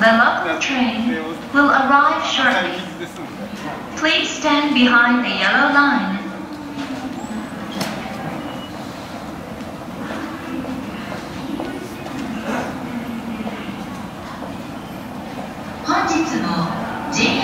The local train will arrive shortly. Please stand behind the yellow line. JR